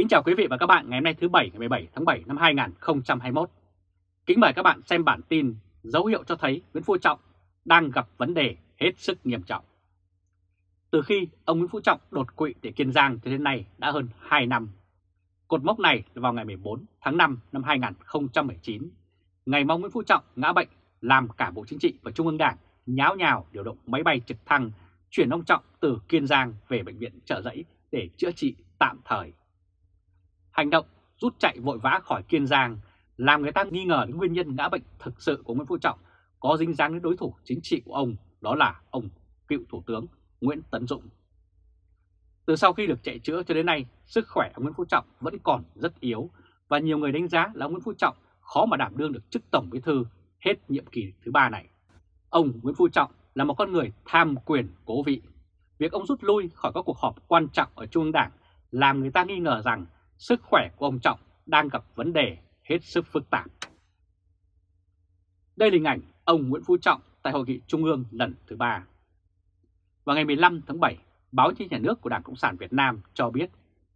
Kính chào quý vị và các bạn ngày hôm nay thứ Bảy ngày 17 tháng 7 năm 2021. Kính mời các bạn xem bản tin dấu hiệu cho thấy Nguyễn Phú Trọng đang gặp vấn đề hết sức nghiêm trọng. Từ khi ông Nguyễn Phú Trọng đột quỵ tại Kiên Giang cho đến nay đã hơn 2 năm. Cột mốc này là vào ngày 14 tháng 5 năm 2019, ngày mong Nguyễn Phú Trọng ngã bệnh làm cả Bộ Chính trị và Trung ương Đảng nháo nhào điều động máy bay trực thăng chuyển ông Trọng từ Kiên Giang về bệnh viện trợ giấy để chữa trị tạm thời. Hành động rút chạy vội vã khỏi Kiên Giang làm người ta nghi ngờ đến nguyên nhân ngã bệnh thực sự của Nguyễn Phú Trọng có dính dáng đến đối thủ chính trị của ông, đó là ông cựu Thủ tướng Nguyễn Tấn Dũng. Từ sau khi được chạy chữa cho đến nay, sức khỏe ông Nguyễn Phú Trọng vẫn còn rất yếu và nhiều người đánh giá là ông Nguyễn Phú Trọng khó mà đảm đương được chức Tổng Bí Thư hết nhiệm kỳ thứ ba này. Ông Nguyễn Phú Trọng là một con người tham quyền cố vị. Việc ông rút lui khỏi các cuộc họp quan trọng ở Trung ương Đảng làm người ta nghi ngờ rằng sức khỏe của ông Trọng đang gặp vấn đề hết sức phức tạp. Đây là hình ảnh ông Nguyễn Phú Trọng tại Hội nghị Trung ương lần thứ ba. Vào ngày 15 tháng 7, báo chí nhà nước của Đảng Cộng sản Việt Nam cho biết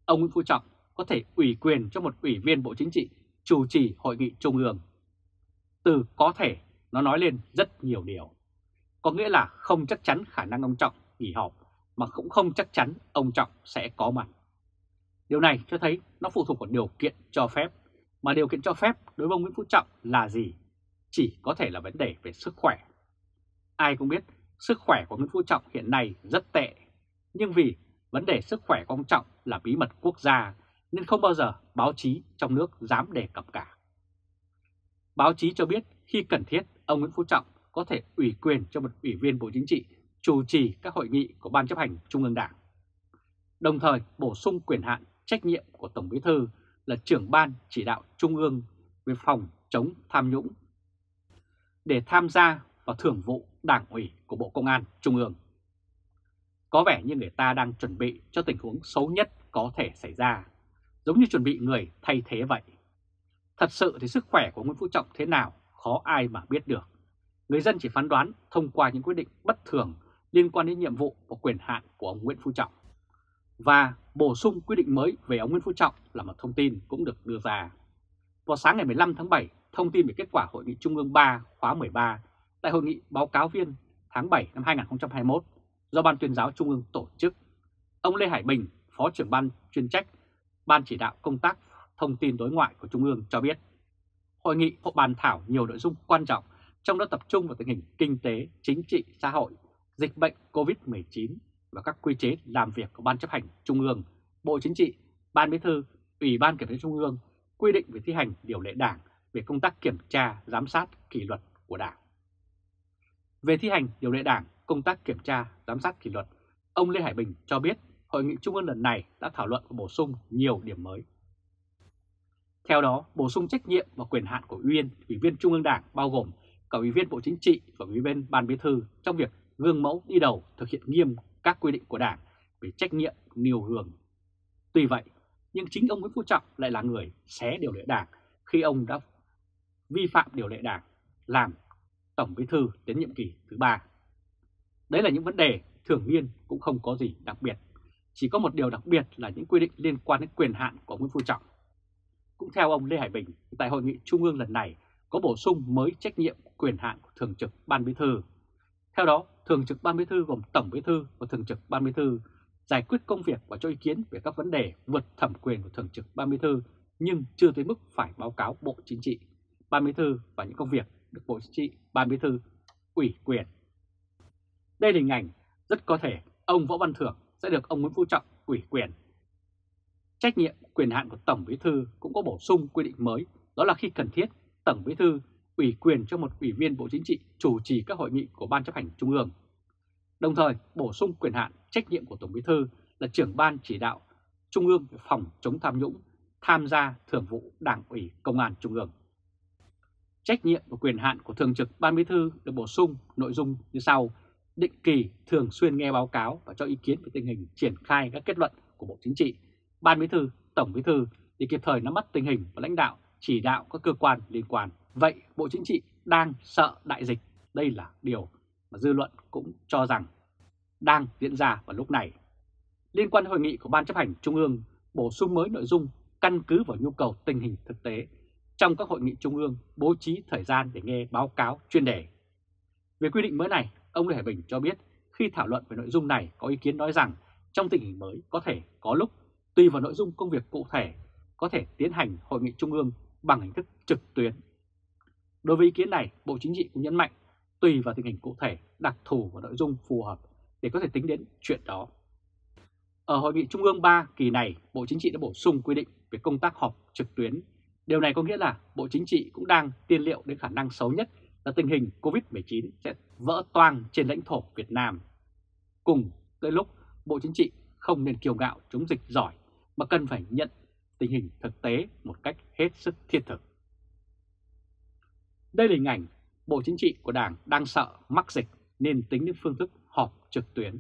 ông Nguyễn Phú Trọng có thể ủy quyền cho một ủy viên Bộ Chính trị chủ trì Hội nghị Trung ương. Từ có thể nó nói lên rất nhiều điều. Có nghĩa là không chắc chắn khả năng ông Trọng nghỉ họp mà cũng không chắc chắn ông Trọng sẽ có mặt. Điều này cho thấy nó phụ thuộc vào điều kiện cho phép, mà điều kiện cho phép đối với ông Nguyễn Phú Trọng là gì? Chỉ có thể là vấn đề về sức khỏe. Ai cũng biết sức khỏe của Nguyễn Phú Trọng hiện nay rất tệ, nhưng vì vấn đề sức khỏe của ông Trọng là bí mật quốc gia nên không bao giờ báo chí trong nước dám đề cập cả. Báo chí cho biết khi cần thiết, ông Nguyễn Phú Trọng có thể ủy quyền cho một ủy viên Bộ Chính trị chủ trì các hội nghị của Ban chấp hành Trung ương Đảng. Đồng thời bổ sung quyền hạn trách nhiệm của Tổng Bí Thư là trưởng ban chỉ đạo Trung ương về phòng chống tham nhũng để tham gia vào thưởng vụ đảng ủy của Bộ Công an Trung ương. Có vẻ như người ta đang chuẩn bị cho tình huống xấu nhất có thể xảy ra, giống như chuẩn bị người thay thế vậy. Thật sự thì sức khỏe của Nguyễn Phú Trọng thế nào khó ai mà biết được. Người dân chỉ phán đoán thông qua những quyết định bất thường liên quan đến nhiệm vụ và quyền hạn của ông Nguyễn Phú Trọng. Và bổ sung quy định mới về ông Nguyễn Phú Trọng là một thông tin cũng được đưa ra. Vào sáng ngày 15 tháng 7, thông tin về kết quả Hội nghị Trung ương 3 khóa 13 tại Hội nghị báo cáo viên tháng 7 năm 2021 do Ban tuyên giáo Trung ương tổ chức. Ông Lê Hải Bình, Phó trưởng ban chuyên trách Ban chỉ đạo công tác thông tin đối ngoại của Trung ương cho biết, hội nghị hội bàn thảo nhiều nội dung quan trọng, trong đó tập trung vào tình hình kinh tế, chính trị, xã hội, dịch bệnh COVID-19 và các quy chế làm việc của Ban chấp hành Trung ương, Bộ Chính trị, Ban Bí thư, Ủy ban Kiểm tra Trung ương quy định về thi hành điều lệ đảng về công tác kiểm tra, giám sát, kỷ luật của đảng. Về thi hành điều lệ đảng, công tác kiểm tra, giám sát kỷ luật, ông Lê Hải Bình cho biết Hội nghị Trung ương lần này đã thảo luận và bổ sung nhiều điểm mới. Theo đó, bổ sung trách nhiệm và quyền hạn của ủy viên, ủy viên Trung ương Đảng bao gồm cả ủy viên Bộ Chính trị và ủy viên Ban Bí thư trong việc gương mẫu đi đầu thực hiện nghiêm các quy định của Đảng về trách nhiệm nêu gương. Tuy vậy, nhưng chính ông Nguyễn Phú Trọng lại là người xé điều lệ Đảng khi ông đã vi phạm điều lệ Đảng làm Tổng Bí thư đến nhiệm kỳ thứ ba. Đấy là những vấn đề thường niên cũng không có gì đặc biệt. Chỉ có một điều đặc biệt là những quy định liên quan đến quyền hạn của Nguyễn Phú Trọng. Cũng theo ông Lê Hải Bình, tại hội nghị trung ương lần này có bổ sung mới trách nhiệm quyền hạn của Thường trực Ban Bí thư. Theo đó, Thường trực Ban Bí thư gồm Tổng Bí thư và Thường trực Ban Bí thư giải quyết công việc và cho ý kiến về các vấn đề vượt thẩm quyền của Thường trực Ban Bí thư nhưng chưa tới mức phải báo cáo Bộ Chính trị, Ban Bí thư và những công việc được Bộ Chính trị, Ban Bí thư ủy quyền. Đây là hình ảnh rất có thể ông Võ Văn Thưởng sẽ được ông Nguyễn Phú Trọng ủy quyền. Trách nhiệm quyền hạn của Tổng Bí thư cũng có bổ sung quy định mới, đó là khi cần thiết, Tổng Bí thư ủy quyền cho một ủy viên Bộ Chính trị chủ trì các hội nghị của Ban chấp hành Trung ương. Đồng thời bổ sung quyền hạn trách nhiệm của Tổng Bí thư là trưởng ban chỉ đạo Trung ương về phòng chống tham nhũng, tham gia thường vụ Đảng ủy Công an Trung ương. Trách nhiệm và quyền hạn của Thường trực Ban Bí thư được bổ sung nội dung như sau, định kỳ thường xuyên nghe báo cáo và cho ý kiến về tình hình triển khai các kết luận của Bộ Chính trị, Ban Bí thư, Tổng Bí thư để kịp thời nắm bắt tình hình và lãnh đạo chỉ đạo các cơ quan liên quan. Vậy Bộ Chính trị đang sợ đại dịch, đây là điều mà dư luận cũng cho rằng đang diễn ra vào lúc này. Liên quan hội nghị của Ban chấp hành Trung ương, bổ sung mới nội dung căn cứ vào nhu cầu tình hình thực tế trong các hội nghị trung ương bố trí thời gian để nghe báo cáo chuyên đề. Về quy định mới này, ông Lê Hải Bình cho biết khi thảo luận về nội dung này có ý kiến nói rằng trong tình hình mới có thể có lúc tùy vào nội dung công việc cụ thể có thể tiến hành hội nghị trung ương bằng hình thức trực tuyến. Đối với ý kiến này, Bộ Chính trị cũng nhấn mạnh tùy vào tình hình cụ thể, đặc thù và nội dung phù hợp để có thể tính đến chuyện đó. Ở Hội nghị Trung ương 3 kỳ này, Bộ Chính trị đã bổ sung quy định về công tác họp trực tuyến. Điều này có nghĩa là Bộ Chính trị cũng đang tiên liệu đến khả năng xấu nhất là tình hình COVID-19 sẽ vỡ toang trên lãnh thổ Việt Nam. Cùng tới lúc Bộ Chính trị không nên kiêu ngạo chống dịch giỏi mà cần phải nhận tình hình thực tế một cách hết sức thiết thực. Đây là hình ảnh Bộ Chính trị của Đảng đang sợ mắc dịch nên tính đến phương thức họp trực tuyến.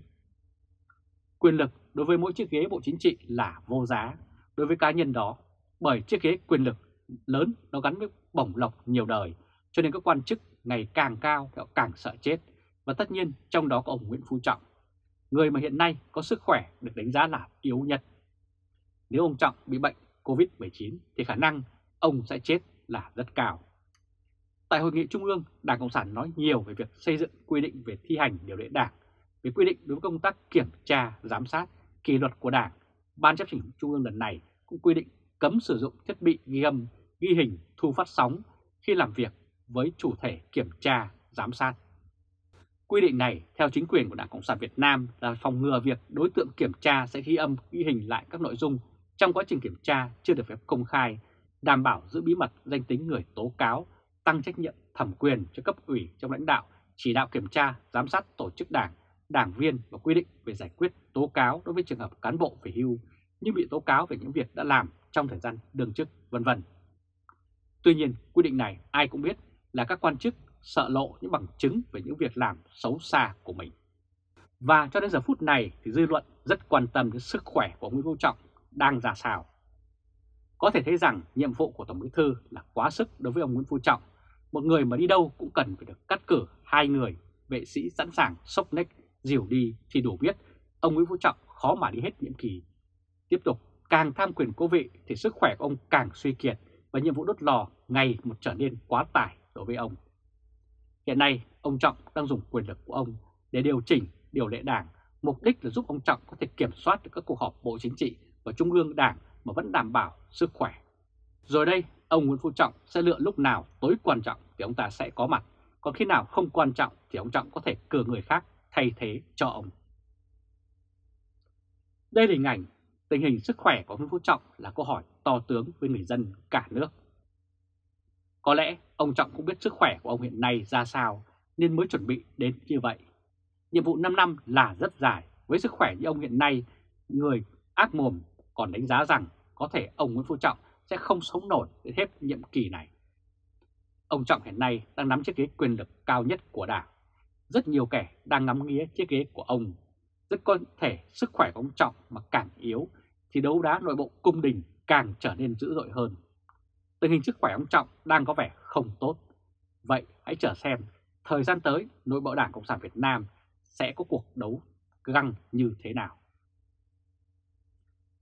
Quyền lực đối với mỗi chiếc ghế Bộ Chính trị là vô giá đối với cá nhân đó, bởi chiếc ghế quyền lực lớn, nó gắn với bổng lộc nhiều đời, cho nên các quan chức ngày càng cao, họ càng sợ chết và tất nhiên, trong đó có ông Nguyễn Phú Trọng, người mà hiện nay có sức khỏe được đánh giá là yếu nhất. Nếu ông Trọng bị bệnh COVID-19 thì khả năng ông sẽ chết là rất cao. Tại Hội nghị Trung ương, Đảng Cộng sản nói nhiều về việc xây dựng quy định về thi hành điều lệ đảng, về quy định đối với công tác kiểm tra, giám sát, kỷ luật của đảng. Ban chấp hành Trung ương lần này cũng quy định cấm sử dụng thiết bị ghi âm, ghi hình, thu phát sóng khi làm việc với chủ thể kiểm tra, giám sát. Quy định này theo chính quyền của Đảng Cộng sản Việt Nam là phòng ngừa việc đối tượng kiểm tra sẽ ghi âm, ghi hình lại các nội dung trong quá trình kiểm tra chưa được phép công khai, đảm bảo giữ bí mật danh tính người tố cáo, tăng trách nhiệm thẩm quyền cho cấp ủy trong lãnh đạo, chỉ đạo kiểm tra, giám sát tổ chức đảng, đảng viên và quy định về giải quyết tố cáo đối với trường hợp cán bộ về hưu nhưng bị tố cáo về những việc đã làm trong thời gian đương chức, vân vân. Tuy nhiên, quy định này ai cũng biết là các quan chức sợ lộ những bằng chứng về những việc làm xấu xa của mình. Và cho đến giờ phút này thì dư luận rất quan tâm đến sức khỏe của Nguyễn Phú Trọng đang ra sao. Có thể thấy rằng nhiệm vụ của Tổng Bí Thư là quá sức đối với ông Nguyễn Phú Trọng, một người mà đi đâu cũng cần phải được cắt cử hai người vệ sĩ sẵn sàng sốc nách dìu đi thì đủ biết ông Nguyễn Phú Trọng khó mà đi hết nhiệm kỳ. Tiếp tục càng tham quyền cố vị thì sức khỏe của ông càng suy kiệt và nhiệm vụ đốt lò ngày một trở nên quá tải đối với ông. Hiện nay, ông Trọng đang dùng quyền lực của ông để điều chỉnh điều lệ đảng, mục đích là giúp ông Trọng có thể kiểm soát được các cuộc họp Bộ Chính trị và Trung ương Đảng mà vẫn đảm bảo sức khỏe. Rồi đây, ông Nguyễn Phú Trọng sẽ lựa lúc nào tối quan trọng thì ông ta sẽ có mặt, còn khi nào không quan trọng thì ông Trọng có thể cử người khác thay thế cho ông. Đây là hình ảnh tình hình sức khỏe của Nguyễn Phú Trọng là câu hỏi to tướng với người dân cả nước. Có lẽ ông Trọng cũng biết sức khỏe của ông hiện nay ra sao nên mới chuẩn bị đến như vậy. Nhiệm vụ 5 năm là rất dài, với sức khỏe như ông hiện nay, người ác mồm còn đánh giá rằng có thể ông Nguyễn Phú Trọng sẽ không sống nổi đến hết nhiệm kỳ này. Ông Trọng hiện nay đang nắm chiếc ghế quyền lực cao nhất của Đảng. Rất nhiều kẻ đang ngắm nghía chiếc ghế của ông. Rất có thể sức khỏe của ông Trọng mà càng yếu thì đấu đá nội bộ cung đình càng trở nên dữ dội hơn tình hình sức khỏe ông Trọng đang có vẻ không tốt. Vậy hãy chờ xem thời gian tới nội bộ Đảng Cộng sản Việt Nam sẽ có cuộc đấu găng như thế nào.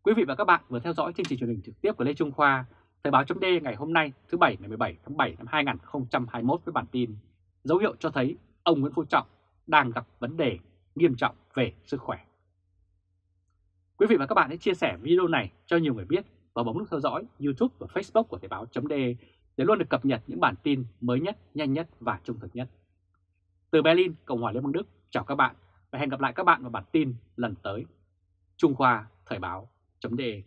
Quý vị và các bạn vừa theo dõi chương trình truyền hình trực tiếp của Lê Trung Khoa, Thời báo chấm ngày hôm nay thứ Bảy ngày 17 tháng 7 năm 2021 với bản tin dấu hiệu cho thấy ông Nguyễn Phú Trọng đang gặp vấn đề nghiêm trọng về sức khỏe. Quý vị và các bạn hãy chia sẻ video này cho nhiều người biết và bấm nút theo dõi YouTube và Facebook của Thời báo.de để luôn được cập nhật những bản tin mới nhất, nhanh nhất và trung thực nhất. Từ Berlin, Cộng hòa Liên bang Đức, chào các bạn và hẹn gặp lại các bạn vào bản tin lần tới. Trung Khoa Thời báo.de